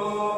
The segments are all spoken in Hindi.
Oh.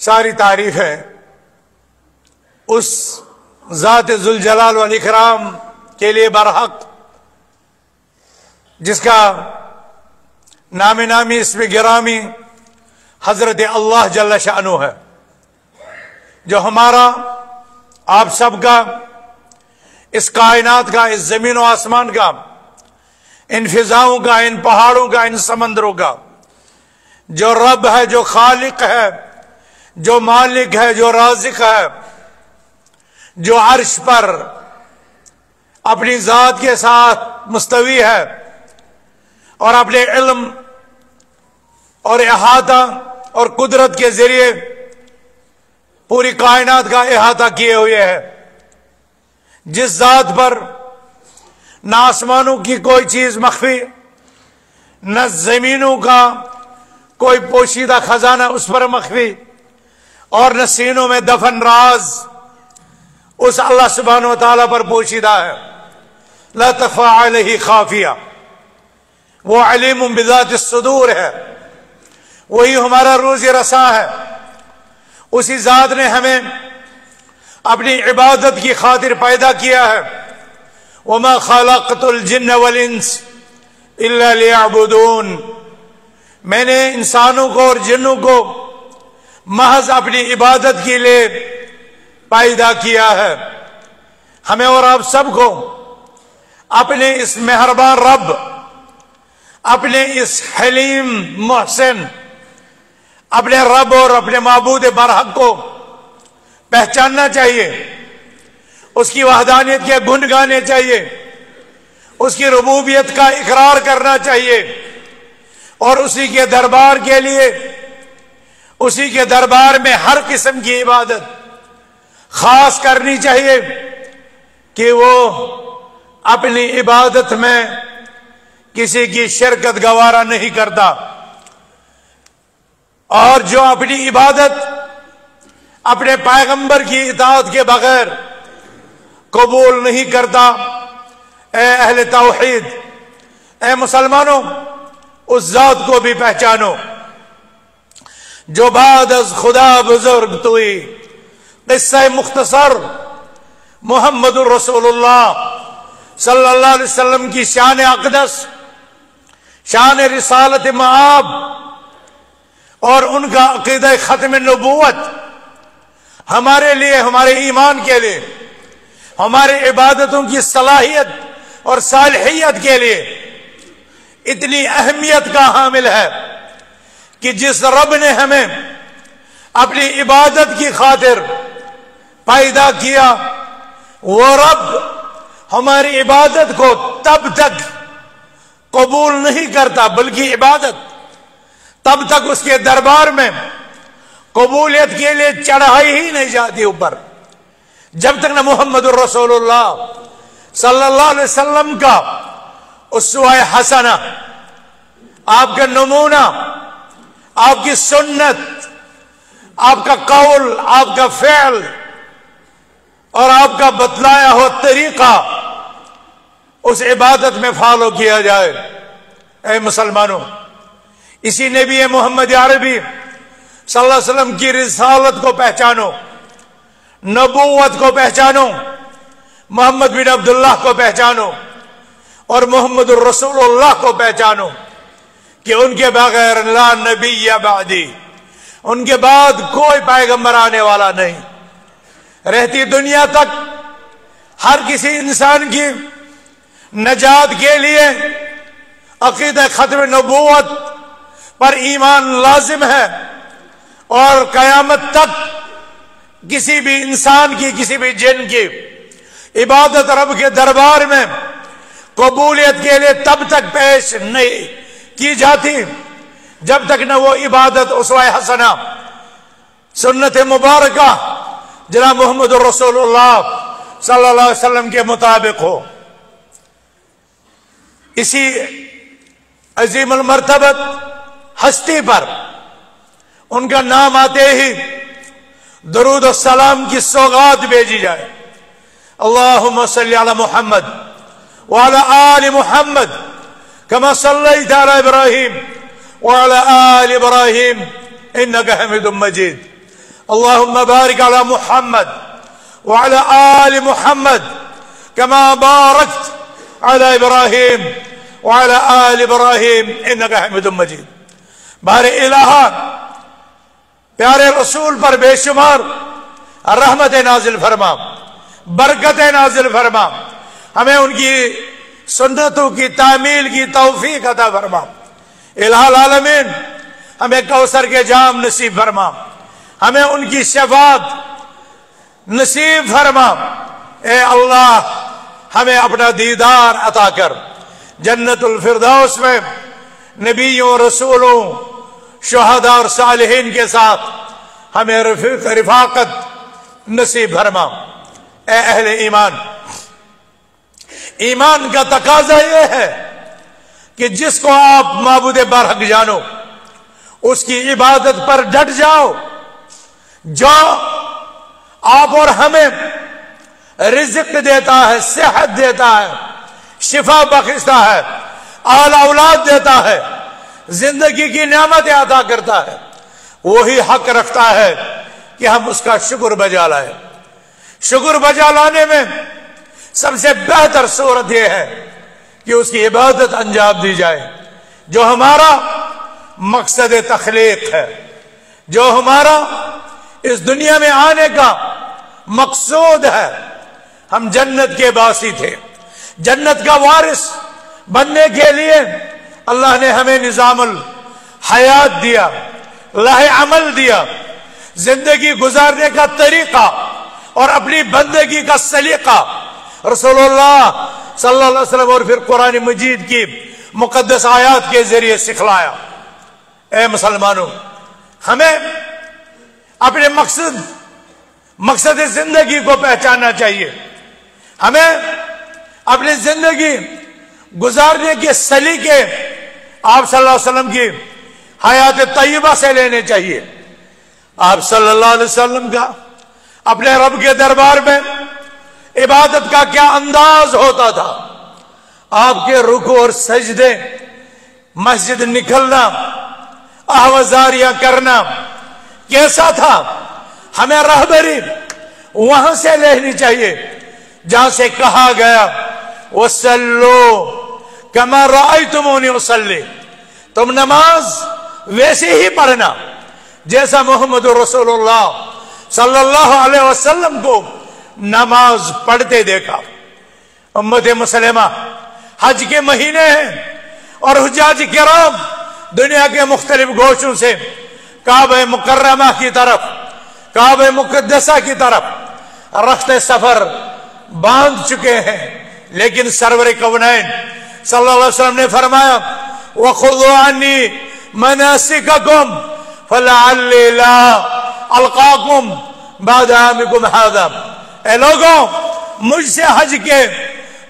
सारी तारीफ़ है। उस ज़ात जुलजलाल इकराम के लिए बरहक, जिसका नाम नामी इसमें गिरामी हज़रत अल्लाह जल्ला शानु है, जो हमारा, आप सबका, इस कायनात का, इस ज़मीन व आसमान का, इन फिजाओं का, इन पहाड़ों का, इन समंदरों का, जो रब है, जो खालिक है जो मालिक है, जो राजिक है, जो अर्श पर अपनी जात के साथ मुस्तवी है और अपने इल्म और अहाता और कुदरत के ज़रिए पूरी कायनात का अहाता किए हुए है। जिस जात पर न आसमानों की कोई चीज़ मख्फी, न जमीनों का कोई पोशीदा खजाना उस पर मख्फी और न सीनों में दफन राज उस अल्लाह सुबहान तला पर पोशीदा है। लतफ़ा ही खाफिया। वो अलीम बिजात सदूर है। वही हमारा रोज रसा है। उसी जात ने हमें अपनी इबादत की खातिर पैदा किया है। वमा खालकतुल जिन्न वल इंस इल्लाबुदून मैंने इंसानों को और जिन्नों को महज अपनी इबादत के लिए पैदा किया है। हमें और आप सबको अपने इस मेहरबान रब, अपने इस हलीम मोहसिन, अपने रब और अपने महबूद बरहक को पहचानना चाहिए। उसकी वहदानियत के गुण गाने चाहिए। उसकी रबूबियत का इकरार करना चाहिए। और उसी के दरबार के लिए उसी के दरबार में हर किस्म की इबादत खास करनी चाहिए कि वो अपनी इबादत में किसी की शिरकत गवारा नहीं करता। और जो अपनी इबादत अपने पैगंबर की इताद के बगैर कबूल नहीं करता, ए अहल तोहीद, ए मुसलमानों, उस जात को भी पहचानो। जो बाद अज खुदा बुज़ुर्ग तुई किस्सा मुख्तसर मोहम्मद सल्लल्लाहु अलैहि वसल्लम की शान अकदस शान रिसालत माब और उनका अकीद ख़त्म नबूत हमारे लिए हमारे ईमान के लिए हमारे इबादतों की सलाहियत और सालहियत के लिए इतनी अहमियत का हामिल है कि जिस रब ने हमें अपनी इबादत की खातिर पैदा किया, वो रब हमारी इबादत को तब तक कबूल नहीं करता, बल्कि इबादत तब तक उसके दरबार में कबूलियत के लिए चढ़ाई ही नहीं जाती ऊपर। जब तक न मोहम्मद रसोल्ला अलैहि का उसवाय हसना आपका नमूना आपकी सुन्नत, आपका कौल, आपका फैल और आपका बतलाया हो तरीका उस इबादत में फॉलो किया जाए। ए मुसलमानों, इसी ने भी मोहम्मद अरबी वसल्लम की रिसालत को पहचानो, नबूवत को पहचानो, मोहम्मद बिन अब्दुल्लाह को पहचानो और मोहम्मद रसूलुल्लाह को पहचानो। कि उनके बगैर ला नबी या बादी। उनके बाद कोई पैगंबर आने वाला नहीं। रहती दुनिया तक हर किसी इंसान की नजात के लिए अकीद खत्म नबूत पर ईमान लाजिम है और कयामत तक किसी भी इंसान की, किसी भी जिन की इबादत रब के दरबार में कबूलियत के लिए तब तक पेश नहीं। की जाती। जब तक न वो इबादत उसवाय हसना। सुन्नत मुबारक। जना मोहम्मद रसोल्ला वसल्लम के मुताबिक हो। इसी अजीम मरतबत हस्ती पर उनका नाम आते ही दरूद सलाम की सौगात भेजी जाए। अल्लाह मोहम्मद वाला आल मोहम्मद। कमा सल्ला इब्राहिम वाला आल इब्राहिम इन हमीद मजीद अल्लाह बारिक अला मोहम्मद वाला आल मोहम्मद कमा बारकत अला इब्राहिम वाला आल इब्राहिम इन हमीद मजीद बार इलाहा प्यारे रसूल पर बेशुमार रहमत नाजिल फरमा बरकत नाजिल फरमा हमें उनकी सुन्नतों की तामील की तोफीक अता फरमा इलामीन हमें कौसर के जाम नसीब फरमा हमें उनकी शफात नसीब फरमा ए अल्लाह, हमें अपना दीदार अता कर। जन्नतुल फिरदौस में नबियों, रसूलों, शहदा और सालहीन के साथ हमें रिफाकत नसीब फरमा ए अहले ईमान ईमान का तकाजा यह है कि जिसको आप मबूद बरहक जानो, उसकी इबादत पर डट जाओ। जो आप और हमें रिजिक देता है, सेहत देता है, शिफा बख्शता है, आल औलाद देता है, ज़िंदगी की नियामत अदा करता है, वही हक रखता है कि हम उसका शुक्र बजा लाए। शुक्र बजा लाने में सबसे बेहतर सूरत यह है कि उसकी इबादत अंजाम दी जाए, जो हमारा मकसद तखलीक है, जो हमारा इस दुनिया में आने का मकसूद है। हम जन्नत के बासी थे। जन्नत का वारिस बनने के लिए अल्लाह ने हमें निजामुल हयात दिया, लाह अमल दिया। ज़िंदगी गुजारने का तरीका और अपनी बंदगी का सलीका रसोल्ला वसल्लम और फिर कुरान मजीद की मुकदस आयात के ज़रिए सिखलाया। ए मुसलमानों, हमें अपने मकसद मकसद ज़िंदगी को पहचानना चाहिए। हमें अपनी ज़िंदगी गुजारने के सलीके आप सल्लल्लाहु अलैहि वसल्लम की हयात तय्यबा से लेने चाहिए। आप सल्लल्लाहु अलैहि वसल्लम का अपने रब के दरबार में इबादत का क्या अंदाज होता था? आपके रुख और सजदे, मस्जिद निकलना, आवाजारियाँ करना, कैसा था? हमें रहबरी वहाँ से लेनी चाहिए, जहाँ से कहा गया वो सल्लो कमर आई तुम उन्हें वसल्ले तुम नमाज़ वैसे ही पढ़ना, जैसा मोहम्मद रसोल्ला सल्लल्लाहु वसल्लम को नमाज़ पढ़ते देखा। उम्मत मुसलमा, हज के महीने हैं और हजाज कराम दुनिया के मुख्तलिफ़ गोशों से, काब मुकर्रमा की तरफ़, काब मुकदसा की तरफ़ रफ्त सफ़र बाँध चुके हैं। लेकिन सरवर कवनैन वसल्लम ने फरमाया वखुदानी मनासिकुम फला अलकाकुम बादामिकुम हादम ए लोगों, मुझसे हज के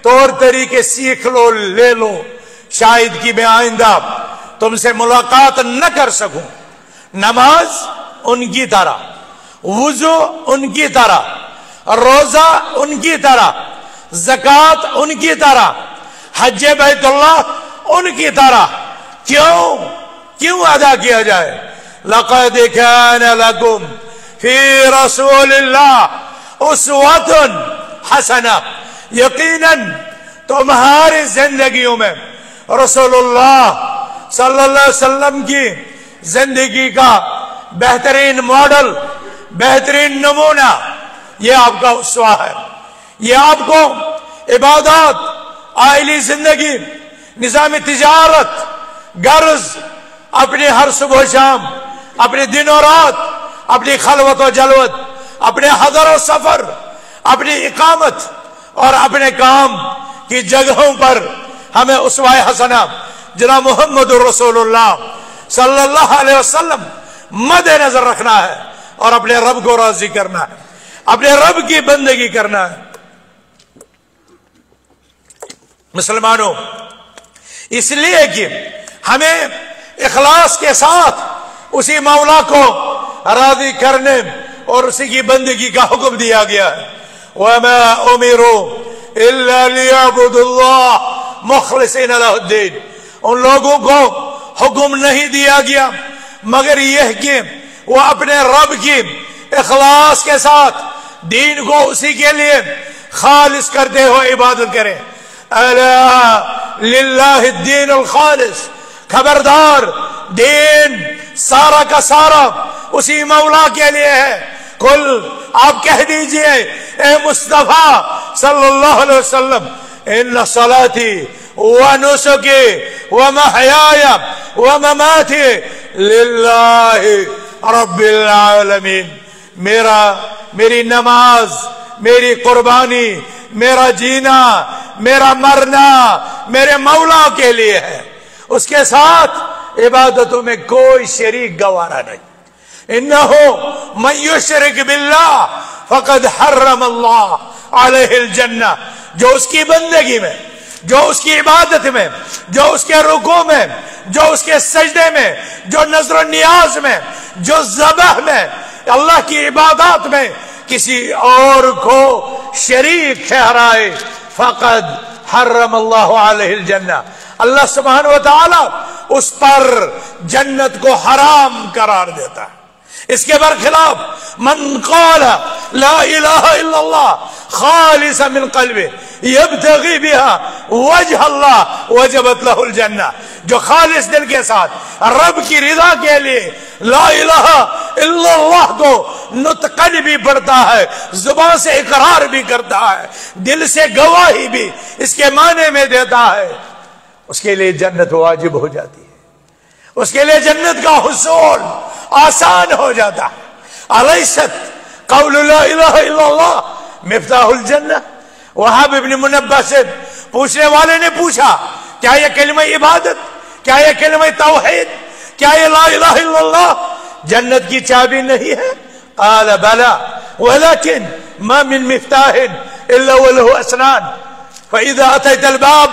तौर तरीके सीख लो, ले लो। शायद कि मैं आइंदा तुमसे मुलाकात न कर सकूँ। नमाज़ उनकी तरह, वज़ू उनकी तरह, रोजा उनकी तरह, जक़ात उनकी तरह, हज बैतुल्ला उनकी तरह। क्यों? क्यों अदा किया जाए? लकद रसूलिल्लाह। उस वतन हसना यकीनन तुम्हारी जिंदगियों में अलैहि वसल्लम की ज़िंदगी का बेहतरीन मॉडल बेहतरीन नमूना ये आपका उत्साह है ये आपको इबादत आयली ज़िंदगी निज़ाम तजारत गर्ज अपने हर सुबह शाम अपने दिन रात अपनी खलवत और जलवत अपने और सफ़र, अपनी इकामत और अपने काम की जगहों पर हमें उसवाए हसना। जना मोहम्मद वसल्लम मद नज़र रखना है और अपने रब को राज़ी करना है, अपने रब की बंदगी करना है। मुसलमानों, इसलिए कि हमें इखलास के साथ उसी मौला को राज़ी करने और उसी की बंदगी का हुक्म दिया गया। है वह मैं उमीरो मुखलसिन उन लोगों को हुक्म नहीं दिया गया, मगर यह कि वह अपने रब की इखलास के साथ दीन को उसी के लिए खालिश करते हुए इबादत करें। अल्लादीन खालिश खबरदार, दीन सारा का सारा उसी मौला के लिए है। कुल, आप कह दीजिए, ए मुस्तफ़ा सल्लल्लाहु अलैहि वसल्लम इन सलाती व नुसुकी व महयाया व ममाती लिल्लाहि रब्बिल आलमीन। मेरा, मेरी नमाज़, मेरी कुर्बानी, मेरा जीना, मेरा मरना मेरे मौला के लिए है। उसके साथ इबादतों में कोई शरीक गवारा नहीं इन हो मयुशरक बिल्ला फकद हर्रम अल्लाह जन्ना जो उसकी बंदगी में जो उसकी इबादत में जो उसके रुको में जो उसके सजदे में जो नज़र नियाज में जो जबह में अल्लाह की इबादत में किसी और को शरीक ठहराए फ़कद हर्रम जन्ना अल्लाह सुबहान वाली उस पर जन्नत को हराम करार देता है। इसके बरखिलाफ, मन कौल जन्ना। जो खालिस दिल के साथ, रब की रिजा के लिए ला को नुतकन भी पढ़ता है, ज़ुबान से इकरार भी करता है, दिल से गवाही भी इसके माने में देता है। उसके लिए जन्नत वाजिब हो जाती है। उसके लिए जन्नत का हसूल आसान हो जाता है। अलैसत कौल मिफ्ताहुल जन्नत। वहाब इबन मुनब्बा से पूछने वाले ने पूछा, क्या यह कलम इबादत? क्या यह कलम तोहद? क्या यह ला जन्नत की चाबी नहीं है? काल बला, वलकिन मा मिन मिफ्ताहिन इल्ला वलहु असनान। फइदा अतैत अलबाब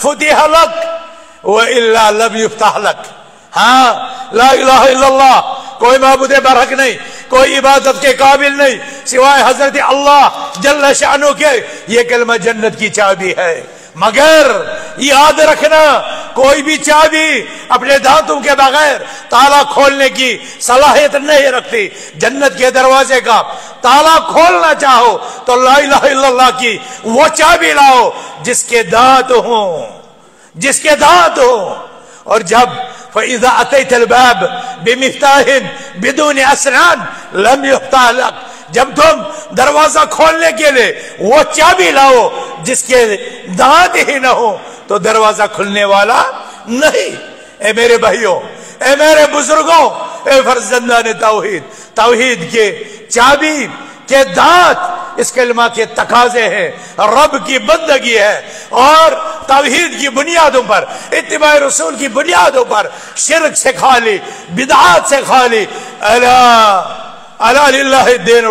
फुतिह लक व इल्ला लब युफ्ताह लक हाँ ला इलाहा इल्लल्लाह कोई महबूद बरहक नहीं कोई इबादत के काबिल नहीं सिवाय हजरत अल्लाह जल्ल शानो के ये कलमा जन्नत की चाबी है मगर याद रखना, कोई भी चाबी अपने दांतों के बगैर ताला खोलने की सलाहियत नहीं रखती। जन्नत के दरवाजे का ताला खोलना चाहो तो ला की वो चाबी लाओ जिसके दांत हो, जिसके दांत हो। और जब बिदून असनान लम जब तुम दरवाज़ा खोलने के लिए वो चाबी लाओ जिसके दांत ही ना हो तो दरवाज़ा खुलने वाला नहीं। ए मेरे भाइयों, ए मेरे बुज़ुर्गों, ए फर्जंदा ने तोहीद। तोहीद के चाबी के दांत इस कलमा के तकाजे हैं। रब की बंदगी है और तवहीद की बुनियादों पर इतबा रसूल की बुनियादों पर शिरक से खाली, बिदात से खाली, अला अला दिन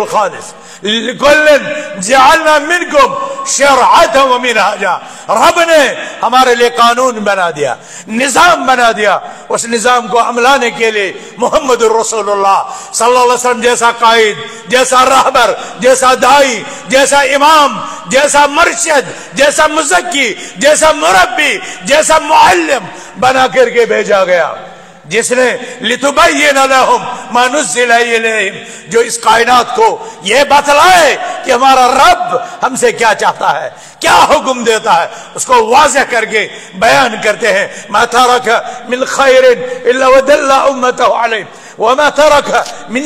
रब ने हमारे लिए कानून बना दिया निज़ाम बना दिया उस निज़ाम को अमलाने के लिए मोहम्मद वसल्लम जैसा कायद जैसा रहबर जैसा दाई जैसा इमाम जैसा मर्शद जैसा मुजक्की जैसा मुरब्बी जैसा मुअल्लिम बना करके भेजा गया जिसने लितुबैन लहुम मानुजिल जो इस कायनात को यह बतलाए कि हमारा रब हमसे क्या चाहता है, क्या हुक्म देता है, उसको वाजह करके बयान करते हैं। मा तरक मिन उम्मतहु अलैह वमा तरक मिन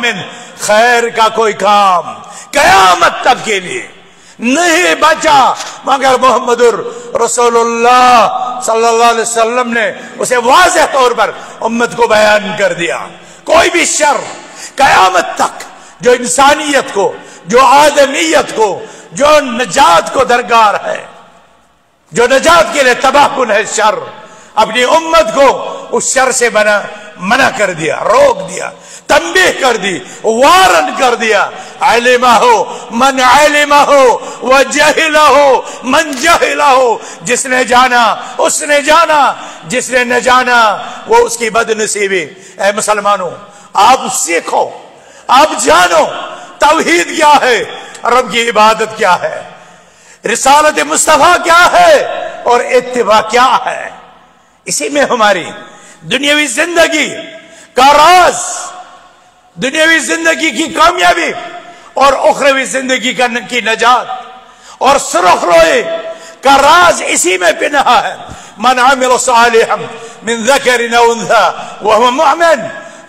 मिन। खैर का कोई काम, कयामत तक के लिए। नहीं बचा। मगर मोहम्मद रसोल्ला सल्लल्लाहु ने उसे वाज तौर पर उम्मत को बयान कर दिया। कोई भी शर कयामत तक जो इंसानियत को, जो आदमीयत को, जो नजात को दरकार है, जो नजात के लिए तबाहकुन है शर, अपनी उम्मत को उस शर से बना मना कर दिया, रोक दिया, तंबीह कर दी वारन कर दिया। आलिमा हो, मन आलिमा हो वह जहिला हो, मन जहिला हो। जिसने जाना, उसने जाना। जिसने न जाना, वो उसकी बदनसीबी। ए मुसलमानों, आप सीखो, आप जानो तवहीद क्या है, रब की इबादत क्या है, रिसालत मुस्तफ़ा क्या है, और इतबा क्या है। इसी में हमारी दुनियावी ज़िंदगी का राज, दुनियावी ज़िंदगी की कामयाबी और उखरवी ज़िंदगी का की नजात और सुरख रोए का राज इसी में पिना है। मन आमिल सालिहम मिन ज़करिन उन्था वह मोमिन।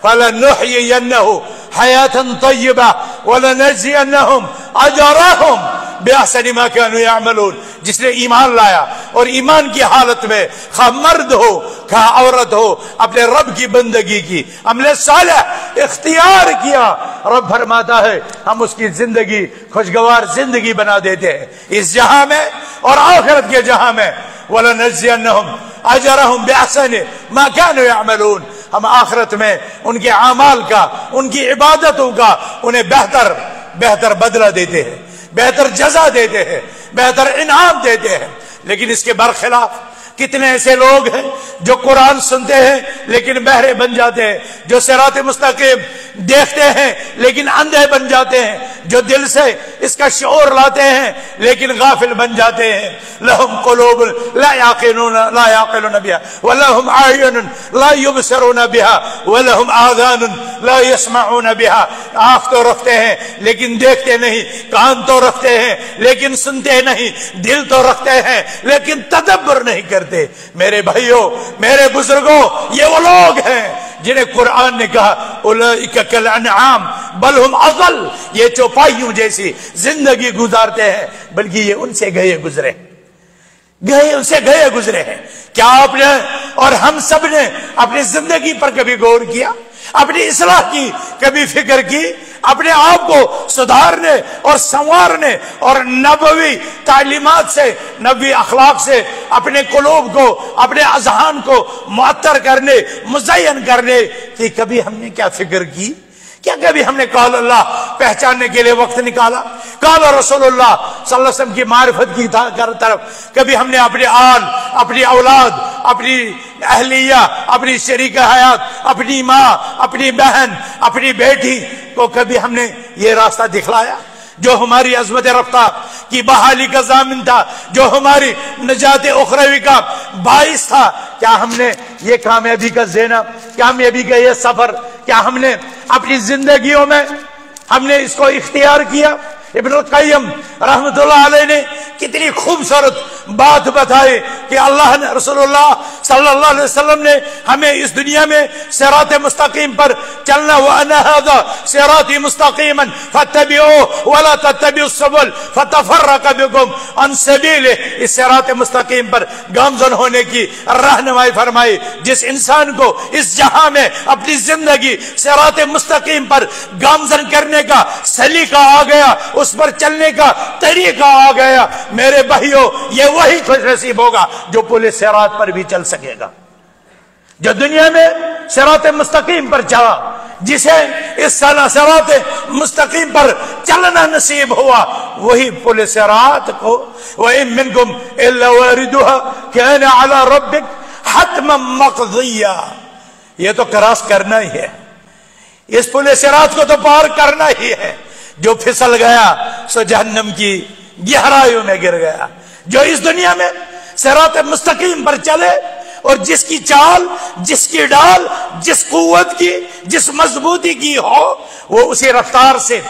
फलनुहयिन्नहु हयातन तय्यबा वलनजियन्नहुम अजरहुम। बेहसनी मा यामलून, जिसने ईमान लाया और ईमान की हालत में खा मर्द हो, खा औरत हो, अपने रब की बंदगी की, हमने साल इख्तियार किया। रब फरमाता है, हम उसकी ज़िंदगी, खुशगवार ज़िंदगी बना देते हैं। इस जहाँ में और आखिरत के जहाँ में वाला नजियन अजरहम बेहसन मा यामलून। हम आखरत में उनके अमाल का, उनकी इबादतों का, उन्हें बेहतर बेहतर बदला देते हैं। बेहतर जजा देते हैं बेहतर इनाम देते हैं। लेकिन इसके बरखिलाफ कितने ऐसे लोग हैं जो कुरान सुनते हैं, लेकिन बहरे बन जाते हैं, जो सरात मुस्तकिम देखते हैं, लेकिन अंधे बन जाते हैं, जो दिल से इसका शोर लाते हैं, लेकिन गाफिल बन जाते हैं। लहम कलोब लायाकिन बिहा वलहम आयन ला युबसरून बिहा, वलहम आदान ला यस्माउन बिहा। आँख तो रखते हैं, लेकिन देखते नहीं, कान तो रखते हैं, लेकिन सुनते नहीं, दिल तो रखते हैं, लेकिन तदब्बर नहीं करते। मेरे भाइयों, मेरे बुज़ुर्गों, ये वो लोग हैं जिन्हें कुरान ने कहा बल हम अजल ये चौपाइयों जैसी ज़िंदगी गुजारते हैं, बल्कि ये उनसे गए गुजरे। गए, उनसे गए गुजरे हैं। क्या आपने और हम सबने अपनी ज़िंदगी पर कभी गौर किया? अपनी इसलाह की, कभी फ़िक्र की, अपने आप को सुधारने और संवारने और नबवी तालीमत से नबी अखलाक से, अपने कुलूब को, अपने अजहान को मअतर करने मुजयन करने, की कभी हमने क्या फ़िक्र की? क्या कभी हमने कॉल अल्लाह पहचानने के लिए वक्त निकाला। काल रसोल्ला की मार्फत की तरफ़, कभी हमने अपने आल अपनी औलाद, अपनी अहलिया, अपनी शरीक हयात, अपनी माँ, अपनी बहन, अपनी बेटी को कभी हमने ये रास्ता दिखलाया? जो हमारी अजमत रफ्तार की बहाली का जामिन था, जो हमारी नजात उखरवी का बाइस था, क्या हमने ये कामयाबी का जेना कामयाबी का ये सफ़र, क्या हमने अपनी ज़िंदगी में हमने इसको इख्तियार किया? इब्न कईम रहमतुल्लाह ने कितनी खूबसूरत बात बताई कि अल्लाह ने, रसूलुल्लाह सल्लल्लाहु अलैहि वसल्लम ने हमें इस दुनिया में सिरात मुस्तकीम पर चलना व अनहादा सिराती मुस्तकीमन फतबिओ वला ततबिउ सबुल फतफर्रक बिकुम। अन सबील, इस सिरात मुस्तकीम पर गामजन होने की रहनुमाई फरमाई, जिस इंसान को इस जहाँ में अपनी ज़िंदगी सरात मुस्तकीम पर गामजन करने का सलीका आ गया, उस पर चलने का तरीका आ गया। मेरे भाइयों, ये वही खुश नसीब होगा जो पुलिस सरात पर भी चल सकेगा। जो दुनिया में शरात मुस्तकीम पर चला, जिसे इस साल सरात मुस्तकीम पर चलना नसीब हुआ, वही पुलिस रात को, वही मिनकुम कहने रबिक हतम मकदिया। ये तो क्रॉस करना ही है। इस पुलिस रात को तो पार करना ही है। जो फिसल गया, सो जहन्नम की गहराइयों में गिर गया। जो इस दुनिया में सरात मुस्तकीम पर चले और जिसकी चाल, जिसकी डाल, जिस कुत की, जिस मजबूती की हो, वो उसी रफ्तार से,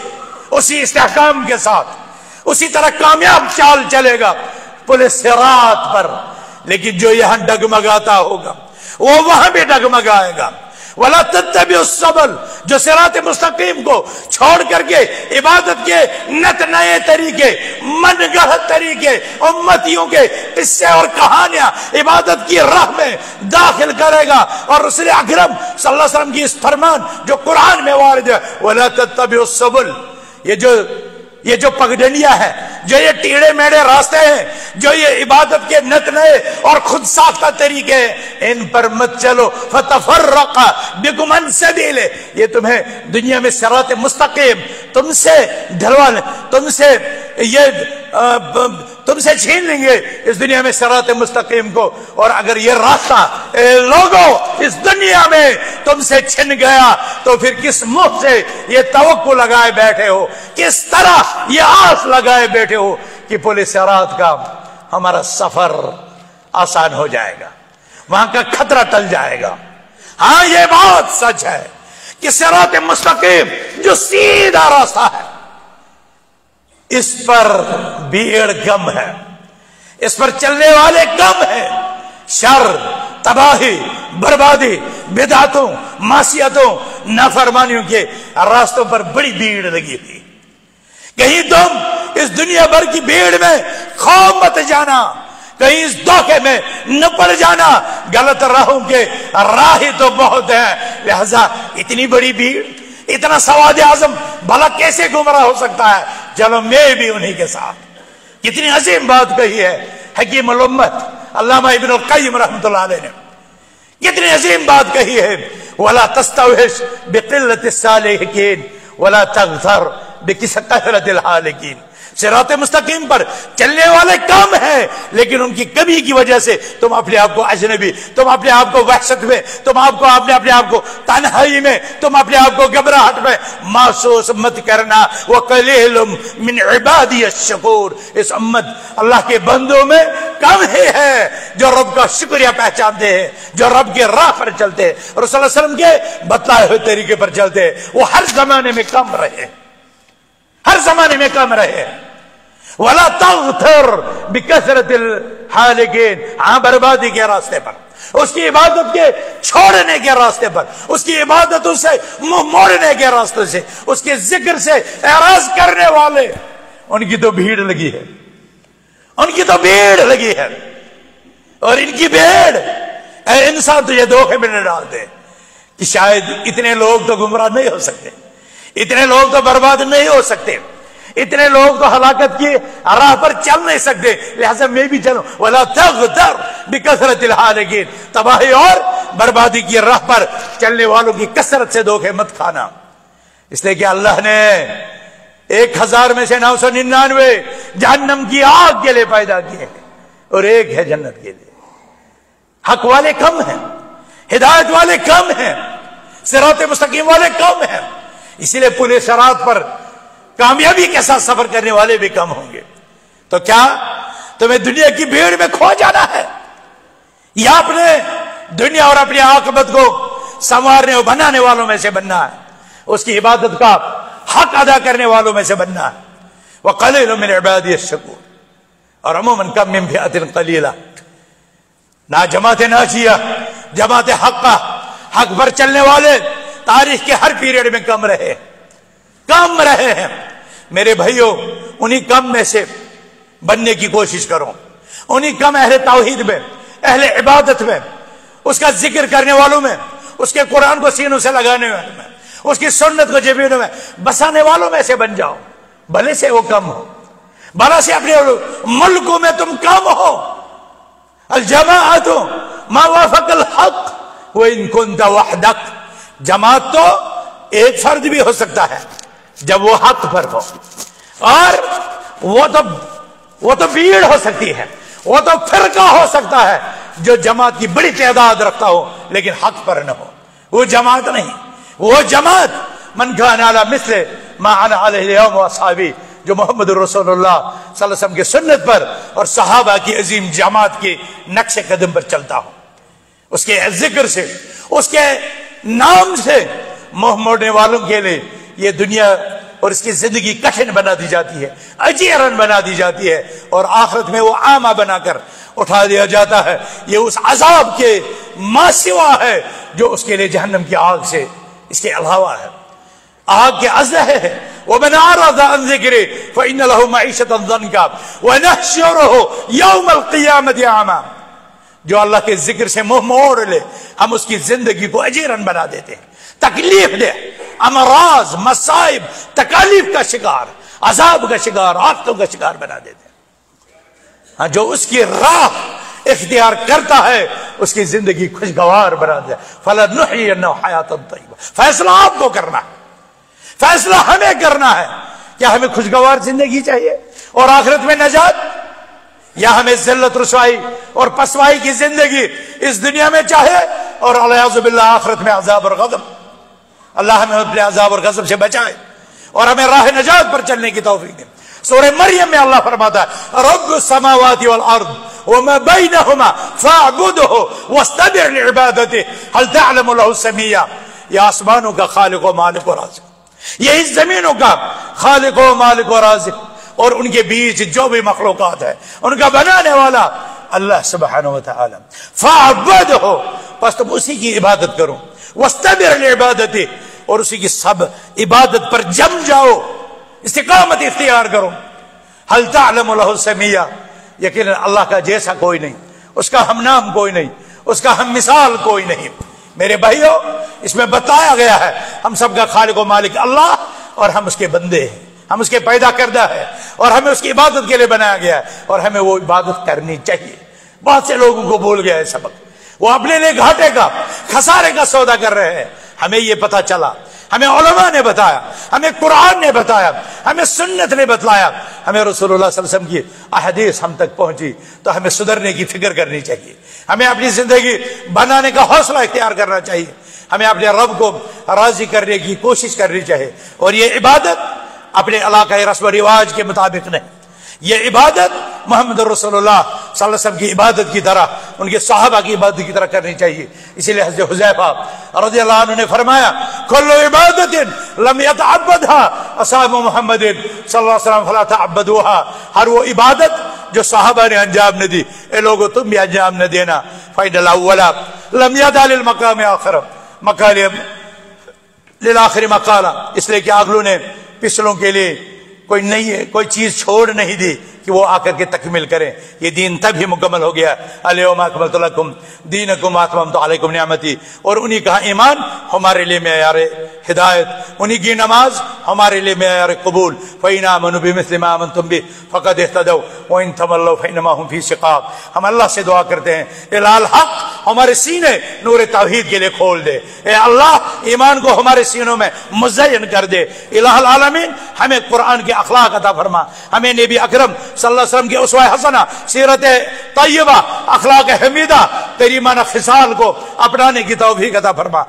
उसी इस्तेकाम के साथ, उसी तरह कामयाब चाल चलेगा पुलिस रात पर। लेकिन जो यहाँ डगमगाता होगा, वो वहाँ भी डगमगाएगा। वाला तत्व सबल जो सिरात मुस्तकीम को छोड़ करके इबादत के नत नए तरीके मन गढ़ तरीके, उम्मतियों के किस्से और कहानियाँ इबादत की राह में दाखिल करेगा। और उसने अकरम सल्लल्लाहु अलैहि वसल्लम की इस फरमान जो कुरान में वारद है, वाला तत्व सबल ये जो ये जो पगडंडिया है, जो ये टीड़े मेढ़े रास्ते हैं, जो ये इबादत के नत नए और खुद साख्ता तरीके हैं, इन पर मत चलो। फतफर रखा बिगुमन से दिले ये तुम्हें दुनिया में शरात मुस्तकीम, तुमसे ढलवा तुमसे ये तुमसे छीन लेंगे इस दुनिया में शरात मुस्तकीम को। और अगर ये रास्ता लोगो इस दुनिया में तुमसे छिन गया तो फिर किस मुँह से ये तवक्को लगाए बैठे हो? किस तरह ये आस लगाए बैठे हो कि पुलिस शरात का हमारा सफ़र आसान हो जाएगा। वहाँ का खतरा टल जाएगा। हाँ ये बात सच है कि सरात मुस्तकीम जो सीधा रास्ता है, इस पर भीड़ कम है। इस पर चलने वाले कम है। शर, तबाही, बर्बादी, बेदातों, मासियतों, नाफरमानियों के रास्तों पर बड़ी भीड़ लगी थी कहीं तुम इस दुनिया भर की भीड़ में खो मत जाना, कहीं इस धोखे में न पड़ जाना। गलत राहों के राह तो बहुत है। लिहाजा इतनी बड़ी भीड़, इतना सवाद आज़म, भला कैसे गुमराह हो सकता है? चलो मैं भी उन्हीं के साथ। कितनी अजीम बात कही है, हकीम उम्मत, अल्लामा इबन कईम रहमत ने। कितनी अजीम बात कही है, वला तस्तविश बिकिल्लत सालिहीन, वला तगफर बिकिसरत हालिकीन सिरात मुस्तकीम पर चलने वाले कम है, लेकिन उनकी कमी की वजह से तुम अपने आप को अजनबी, तुम अपने आप को वहशत में, तुम आपको अपने अपने आप को तनहाई में, तुम अपने आप को घबराहट में महसूस मत करना। वो कलीलुम मिन इबादी शकूर इस उम्मत अल्लाह के बंदों में कम ही है, जो रब का शुक्रिया पहचानते हैं, जो रब के राह पर चलते हैं। रसोल्लम के बतलाए हुए तरीके पर चलते हैं। वो हर जमाने में कम रहे। हर जमाने में कम रहे वाला तगथर बिकसरत हालिकीन हाँ बर्बादी के रास्ते पर। उसकी इबादत के छोड़ने के रास्ते पर। उसकी इबादतों से मुँह मोड़ने के रास्ते से। उसके ज़िक्र से एराज करने वाले, उनकी तो भीड़ लगी है। उनकी तो भीड़ लगी है। और इनकी भीड़ इंसान तो ये धोखे में न डालते कि शायद इतने लोग तो गुमराह नहीं हो सकते। इतने लोग तो बर्बाद नहीं हो सकते। इतने लोग तो हलाकत की राह पर चल नहीं सकते। लिहाजा मैं भी चलू। वाला तर बिकसरत तबाही और बर्बादी की राह पर चलने वालों की कसरत से धोखे मत खाना। इसलिए कि अल्लाह ने एक हज़ार में से नौ सौ निन्यानवे जहन्नम की आग के लिए पैदा किए हैं और एक है जन्नत के लिए। हक वाले कम हैं, हिदायत वाले कम हैं, सिरात मुस्तकीम वाले कम हैं। इसीलिए पुलिस शरात पर कामयाबी के साथ सफ़र करने वाले भी कम होंगे। तो क्या तुम्हें दुनिया की भीड़ में खो जाना है? या अपने दुनिया और अपनी आकबत को संवारने और बनाने वालों में से बनना है? उसकी इबादत का हक अदा करने वालों में से बनना है। वह कल मेरे इबादी शकूर। और अमूमन कम में भी अतिन कलीला। ना जमाते ना जिया, जमाते हक का हक पर चलने वाले तारीख के हर पीरियड में कम रहे। कम रहे हैं। मेरे भाइयों, उन्हीं कम में से बनने की कोशिश करो। उन्हीं कम अहले तोहीद में, अहले इबादत में, उसका ज़िक्र करने वालों में, उसके कुरान को सीनों से लगाने वालों में, उसकी सुन्नत को जमीनों में, बसाने वालों में से बन जाओ। भले से वो कम हो। भला से अपने मुल्कों में तुम कम हो। अलजमा तो माफकल हक वो इनकुन वहदक। जमात तो एक फर्द भी हो सकता है, जब वो हक पर हो। और वो तो वो तो भीड़ हो सकती है, वो तो फिरका हो सकता है, जो जमात की बड़ी तादाद रखता हो, लेकिन हक पर न हो। वो जमात नहीं, वो जमात, मन खाना मिसले जो मोहम्मद रसोल्ला के सुन्नत पर और सहाबा की अजीम जमात के नक्शे कदम पर चलता हो। उसके ज़िक्र से, उसके नाम से मोह मोड़ने वालों के लिए ये दुनिया और इसकी ज़िंदगी कठिन बना दी जाती है, अजीरन बना दी जाती है और आखिरत में वो आमा बनाकर उठा दिया जाता है। ये उस अजाब के माँ सिवा है जो उसके लिए जहन्नम की आग से इसके अलावा है। आग के अजह है वह बना ज़िक्र का। वह नशर हो आमा। जो अल्लाह के ज़िक्र से मुँह मोड़ ले, हम उसकी ज़िंदगी को अजीरन बना देते हैं। तकलीफ़ दे। अमराज, मसाइब, तकालीफ का शिकार, अजाब का शिकार, आफतों का शिकार बना देते हैं। हाँ जो उसकी राह इख्तियार करता है, उसकी ज़िंदगी खुशगवार बना दे फलन हयात फैसला आपको करना है। फैसला हमें करना है क्या हमें खुशगवार ज़िंदगी चाहिए और आखिरत में नजात या हमें जिल्लत रसवाई और पसवाई की ज़िंदगी इस दुनिया में चाहे और अलियाबिल्ला आखिरत में अजाब और गजब। अल्लाह हमें अपने अजाब और गजब से बचाए और हमें राह नजात पर चलने की तोफीक दे। सूर्य मरियम में अल्लाह फरमाता है रब समावाती वाल अर्द वमा बैनहुमा फअबुदहु वस्तबिर लिइबादतिhi हल तअलमु लहु समिया, ये आसमानों का खालिक व मालिक व राज़िक। ये इस जमीनों का खालिक व मालिक व राज़िक। और उनके बीच जो भी मखलूकत है, उनका बनाने वाला अल्लाह सुबहान फ़ाबद हो बस तुम उसी की इबादत करो। वस्तबिर इबादत और उसी की सब इबादत पर जम जाओ। इस्तिकामत इख्तियार करो। हल तमिया यकीन अल्लाह का जैसा कोई नहीं, उसका हम नाम कोई नहीं, उसका हम मिसाल कोई नहीं। मेरे भाइयों, इसमें बताया गया है, हम सबका खालिक मालिक अल्लाह और हम उसके बंदे हैं। हम उसके पैदा करदा है और हमें उसकी इबादत के लिए बनाया गया है और हमें वो इबादत करनी चाहिए। बहुत से लोगों को बोल गया है सबक। वो अपने लिए घाटे का, खसारे का सौदा कर रहे हैं। हमें ये पता चला। हमें ओलमा ने बताया, हमें कुरान ने बताया, हमें सुन्नत ने बतलाया। हमें वसल्लम की अहदीस हम तक पहुँची तो हमें सुधरने की फ़िक्र करनी चाहिए। हमें अपनी ज़िंदगी बनाने का हौसला इख्तियार करना चाहिए। हमें अपने रब को राज़ी करने की कोशिश करनी चाहिए। और ये इबादत अपने इलाका रस्म रिवाज के मुताबिक नहीं। ये इबादत मोहम्मद रसोल्ला की इबादत की तरह, उनके साहबा की इबादत की तरह करनी चाहिए। इसीलिए हज़रत हुजैफा रज़ी ने फरमाया, कुल्लु इबादतिन लम यतअब्बदहा असहाब मोहम्मद हर वो इबादत जो साहबा ने अंजाम न दी। ए लोगो, तुम भी अंजाम न देना। फाइनल अव्वला। लम यदालिल मकाम आखिर। मकाल आखिर मकाला। इसलिए कि अगलों ने पिछलों के लिए कोई नहीं है कोई चीज़ छोड़ नहीं दी। कि वो आकर के तकमील करें। ये दीन तभी मुकम्मल हो गया। अलकुम दीन कुम आत्म तो अलकुम नियामती। और उन्हीं का ईमान हमारे लिए मैार हिदायत। उन्हीं की नमाज़ हमारे लिए मैार कबूल। फ़ैना मनबी मिसलिमामन तुम भी फ़कत एहतदो इन तमल्लो फ़ैनमा फ़ी शिकाब हम अल्लाह से दुआ करते हैं लाल हक, हमारे सीने नूर तोहीद के लिए खोल दे। ए अल्लाह, ईमान को हमारे सीनों में मुजयन कर दे। इलामीन हमें कुरान के अखलाक अता फरमा। हमें नबी अकरम वसल्लम की उसवा हसना, सीरत तय्यबा अखलाक हमीदा, तेरी माना खिसाल को अपनाने की तोफीक अता फरमा।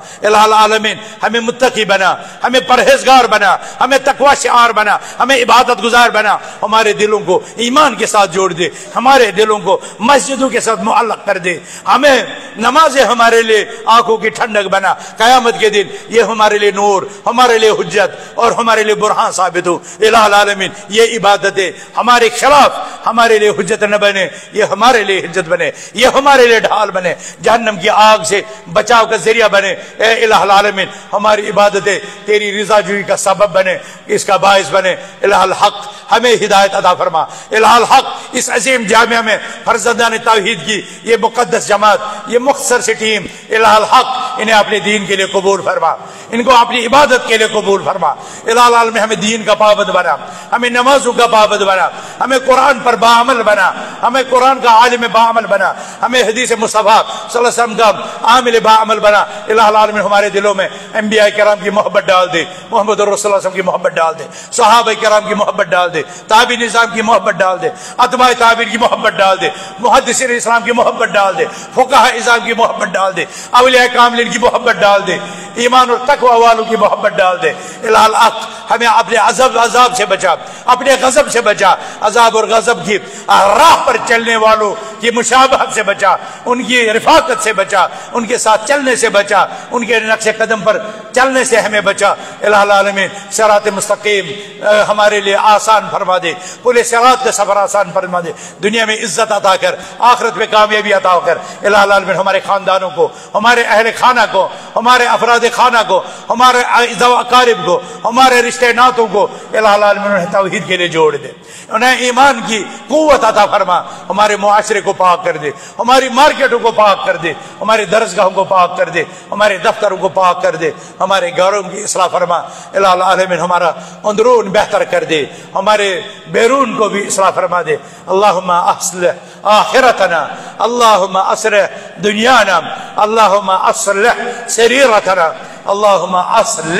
आलमीन, हमें मुत्तकी बना, हमें परहेजगार बना, हमें तकवा शार बना, हमें इबादत गुजार बना। हमारे दिलों को ईमान के साथ जोड़ दे, हमारे दिलों को मस्जिदों के साथ मुअल कर दे। हमें नमाज़ हमारे लिए आँखों की ठंडक बना। कयामत के दिन ये हमारे लिए नूर, हमारे लिए हजत और हमारे लिए बुरहान साबित हो। आलमीन, ये इबादतें हमारे खिलाफ हमारे लिए हजत न बने, ये हमारे लिए हिज्जत बने, ये हमारे लिए ढाल बने, जहन्नम की आग से बचाव का ज़रिया बने। आलमीन, हमारी इबादतें तेरी रिजा जुई का सबब बने, इसका बायस बने। हक, हमें हिदायत अदा फरमा। हक, इस अजीम जामिया में फरजदान तोहहीद की, ये मुकदस जमात, ये मुख्तर सी टीम हक, इन्हें अपने दीन के लिए कबूल फरमा। इनको अपनी इबादत के लिए कबूल फरमा। इलाल में हमें दीन का पाबंद बना, हमें नमाजों का पाबंद बना, हमें कुरान पर बामल बना। हमें कुरान का आलिम बामल बना। हमें हदीस मुस्तफ़ा का आमिल बामल बना। इलाल में हमारे दिलों में अम्बिया कराम की मोहब्बत डाल दे, मोहम्मद की मोहब्बत डाल दे, सहाब कराम की मोहब्बत डाल दे ताबी निज़ाम की मोहब्बत डाल दे अतबा ताबिर की मोहब्बत डाल दे मुहदसर इस्लाम की मोहब्बत डाल दे, फुकाह इज़ाम की मोहब्बत डाल दे, अवलिया कामलिन की मोहब्बत डाल दे, ईमान और तकवा वालों की मोहब्बत डाल दे। इलाल अक हमें अपने अजब अजाब से बचा, अपने गजब से बचा। अजाब और गजब की राह पर चलने वालों की मुशाबहत से बचा, उनकी रिफाकत से बचा, उनके साथ चलने से बचा, उनके नक्श कदम पर चलने से हमें बचा। इलामी सरात मुस्तकीम हमारे लिए आसान फरमा दे। पूरे सरात का सफ़र आसान फरमा दे। दुनिया में इज़्ज़त अता कर, आखरत में कामयाबी अता कर। इलामी हमारे खानदानों को, हमारे अहल खाना को, हमारे अफराद खाना को, हमारे कारब को, हमारे रिश्ते नातों को इलामी तोहहीद के लिए जोड़ दे। उन्हें ईमान की कुत अता फरमा। हमारे मुआरे को पाक कर दे, हमारी मार्केटों को पाक कर दे, हमारे दरसगाहों को पाक कर दे, हमारे दफ्तरों को पाक कर दे, हमारे घरों की असलाह फरमा। आलमिन, हमारा अंदरून बेहतर कर दे, हमारे बैरून को भी असलाह फरमा दे। अल्लाह असल आखिरतना अल्लाह असर दुनियाना अल्लाह असल शरीरतना अल्लाह असल